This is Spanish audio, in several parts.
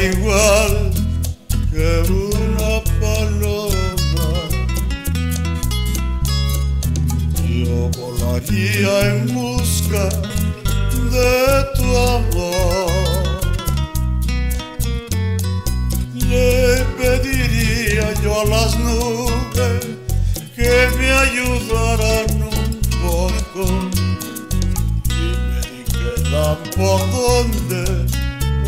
igual que una paloma. Yo volaría en busca de tu amor. Le pediría yo a las nubes que me ayudaran un poco y me dijeran por dónde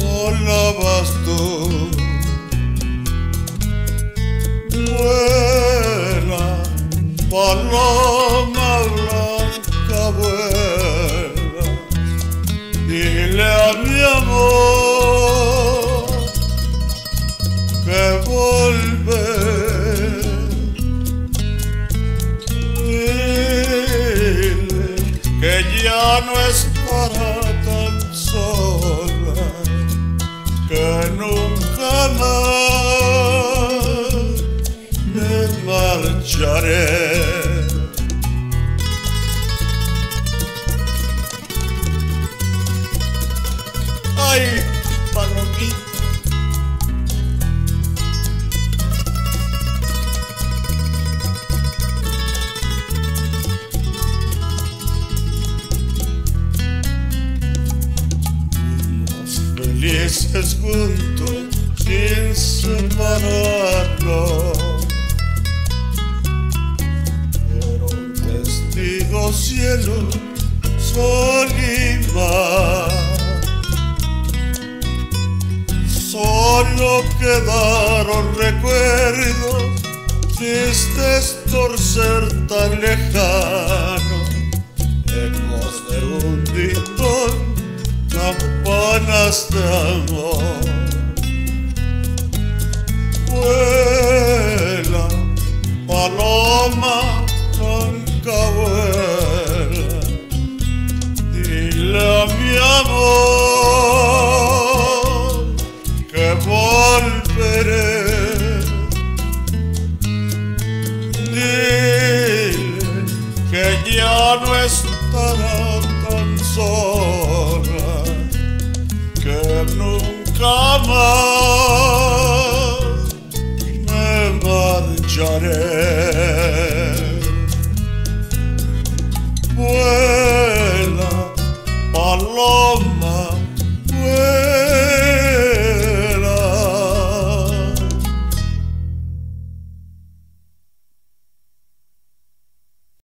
volabas tú. Vuela, paloma blanca, vuela, dile a mi amor que volver. Dile que ya no estará tan ceare Ai, palomii Felices juntos sin separarnos cielo, sol y mar. Solo quedaron recuerdos tristes por ser tan lejanos. Ecos de un dictón campanas de amor. Mi amor que volveré. Dile que ya no estará tan sola que nunca más me marcharé. Vuela, paloma, vuela.